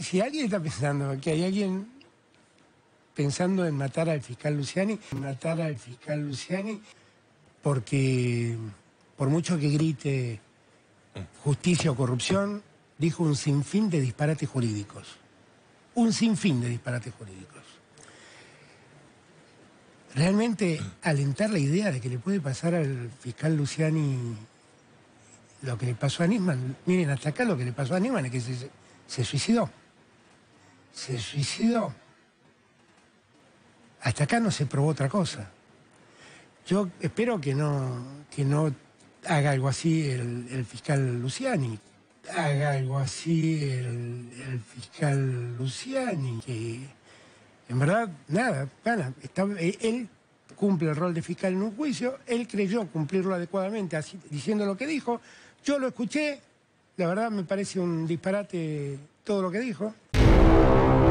si alguien está pensando que hay alguien pensando en matar al fiscal Luciani, matar al fiscal Luciani, porque por mucho que grite justicia o corrupción, dijo un sinfín de disparates jurídicos. Un sinfín de disparates jurídicos. Realmente alentar la idea de que le puede pasar al fiscal Luciani lo que le pasó a Nisman. Miren, hasta acá lo que le pasó a Nisman es que se, se suicidó. Se suicidó. Hasta acá no se probó otra cosa. Yo espero que no, que no haga algo así el, fiscal Luciani. Haga algo así el, fiscal Luciani, que en verdad, nada, él cumple el rol de fiscal en un juicio, él creyó cumplirlo adecuadamente así, diciendo lo que dijo, yo lo escuché, la verdad me parece un disparate todo lo que dijo. Thank you.